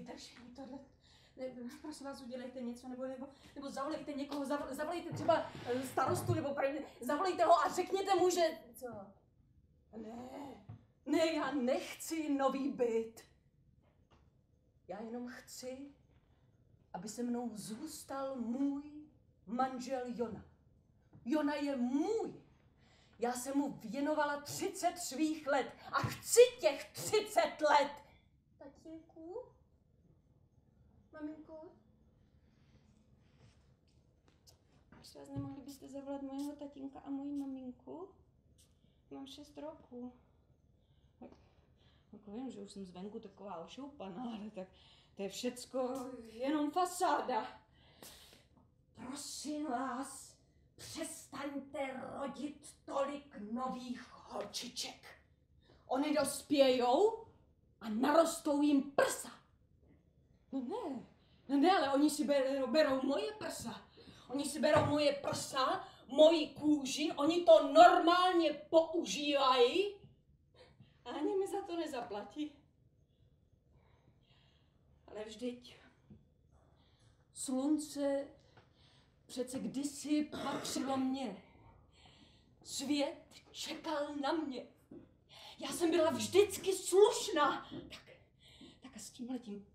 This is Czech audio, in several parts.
vydržení tohle. Ne, prosím vás, udělejte něco, nebo, nebo, nebo zavolejte někoho, zav- zavolejte třeba eh, starostu, nebo pravdě, zavolejte ho a řekněte mu, že... Co? Ne, ne, já nechci nový byt. Já jenom chci, aby se mnou zůstal můj manžel Jona. Jona je můj. Já jsem mu věnovala 30 svých let a chci těch 30 let. Maminko? Prosím vás, nemohli byste zavolat mého tatínka a moji maminku? Mám 6 roků. Tak, jako vím, že už jsem zvenku taková ošoupaná, ale tak to je všecko jenom fasáda. Prosím vás, přestaňte rodit tolik nových holčiček. Oni dospějou a narostou jim prsa. No ne, no ne, ale oni si berou, berou moje prsa. Oni si berou moje prsa, moji kůži, oni to normálně používají a ani mi za to nezaplatí. Ale vždyť slunce přece kdysi patřilo mně. Svět čekal na mě. Já jsem byla vždycky slušná. Tak, tak a s tím letím.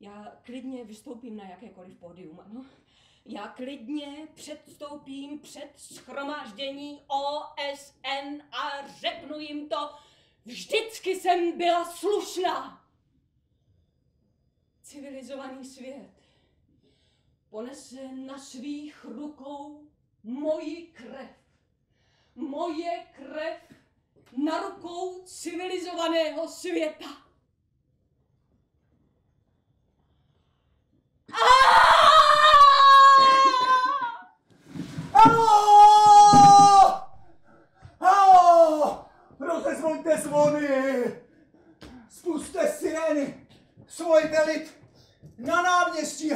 Já klidně vystoupím na jakékoliv pódium, ano. Já klidně předstoupím před schromáždění OSN a řeknu jim to, vždycky jsem byla slušná. Civilizovaný svět ponese na svých rukou moji krev. Moje krev na rukou civilizovaného světa. Halo! Halo! Rozezvoňte zvony! Spuste sirény! Svolejte lid na náměstí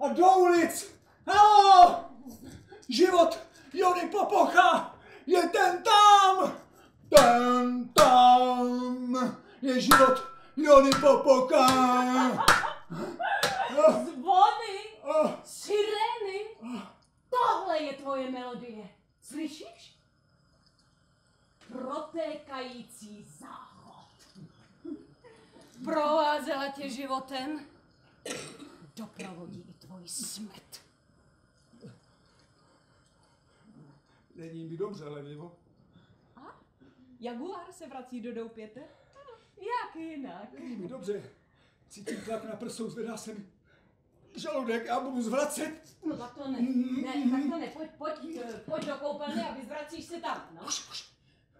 a do ulic! Halo! Život Jony Popocha je ten tam! Ten tam je život Jony Popocha! Zvony, Oh, sirény, tohle je tvoje melodie. Provázela tě životem, doprovodí i tvůj smrt. Není mi dobře, Levivo. Jaguár se vrací do doupěte? Jak jinak? Není mi dobře. Cítím tlak na prsou, zvedá se mi žaludek a budu zvracet. No tak to ne, ne, tak to ne, pojď, pojď, pojď do koupelny a vyzvracíš se tam, no. Už, už.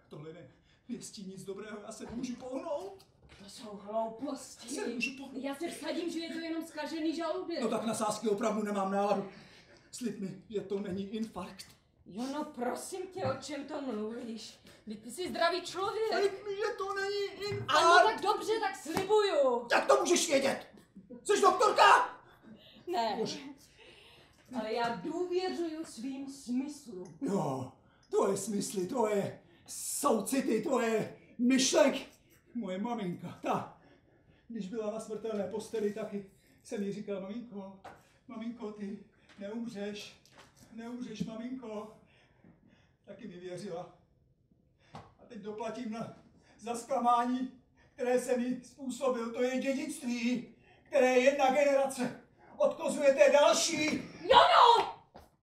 Tohle ne. Věstí nic dobrého, já se nemůžu pohnout. To jsou hlouposti. Se nemůžu pohnout. Já se vsadím, že je to jenom zkažený žaludek. No tak na sásky opravdu nemám náladu. Slib mi, že to není infarkt. Jo, no prosím tě, o čem to mluvíš? Vždyť ty jsi zdravý člověk. Slib mi, že to není infarkt. Ano, tak dobře, tak slibuju. Jak to můžeš vědět? Jsi doktorka? Ne, Bože. ale já důvěřuju svým smyslům. Jo, to je smysly, to je soucity, to je myšlenky. Moje maminka, ta, když byla na smrtelné posteli, taky jsem jí říkal, maminko, maminko, ty neumřeš, neumřeš, maminko. Taky mi věřila. A teď doplatím na, za zklamání, které jsem jí způsobil. To je dědictví, které jedna generace odkozuje té další. Jono!